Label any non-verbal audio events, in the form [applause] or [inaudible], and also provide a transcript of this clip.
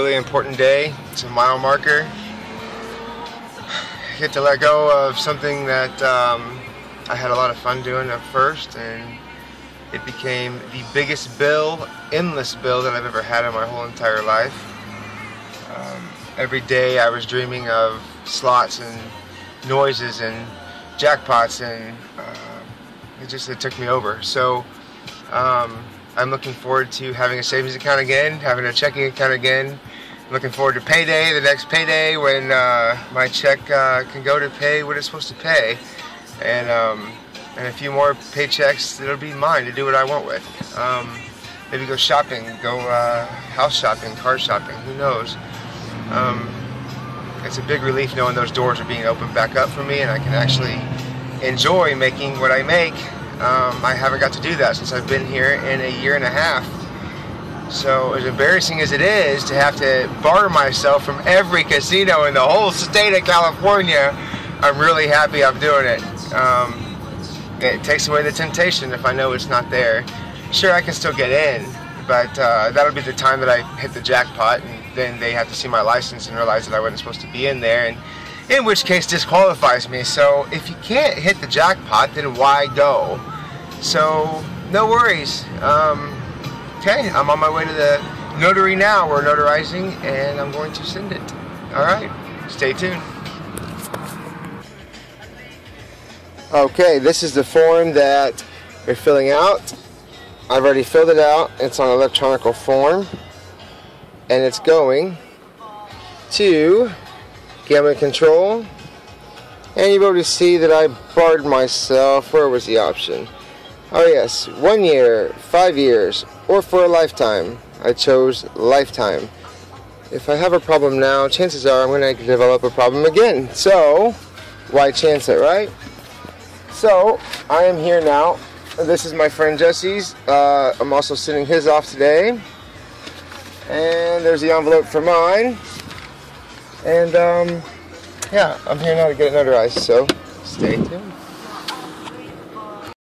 Really important day. It's a mile marker. I [sighs] get to let go of something that um, I had a lot of fun doing at first, and it became the biggest bill, endless bill that I've ever had in my whole entire life. Um, every day I was dreaming of slots and noises and jackpots, and uh, it just it took me over. So. Um, I'm looking forward to having a savings account again, having a checking account again. I'm looking forward to payday, the next payday, when uh, my check uh, can go to pay what it's supposed to pay, and um, and a few more paychecks that'll be mine to do what I want with. Um, maybe go shopping, go uh, house shopping, car shopping, who knows. Um, it's a big relief knowing those doors are being opened back up for me and I can actually enjoy making what I make um, I haven't got to do that since I've been here in a year and a half. So as embarrassing as it is to have to bar myself from every casino in the whole state of California, I'm really happy I'm doing it. Um, it takes away the temptation if I know it's not there. Sure, I can still get in, but uh, that'll be the time that I hit the jackpot, and then they have to see my license and realize that I wasn't supposed to be in there, and in which case disqualifies me. So if you can't hit the jackpot, then why go? So no worries. Um, okay, I'm on my way to the notary now. We're notarizing, and I'm going to send it. All right, stay tuned. Okay, this is the form that you're filling out. I've already filled it out. It's on electronic form, and it's going to gambling control. And you've already see that I barred myself. Where was the option? Oh yes, one year, five years, or for a lifetime. I chose lifetime. If I have a problem now, chances are I'm going to develop a problem again. So, why chance it, right? So, I am here now. This is my friend Jesse's. Uh, I'm also sending his off today. And there's the envelope for mine. And, um, yeah, I'm here now to get it notarized, so stay tuned.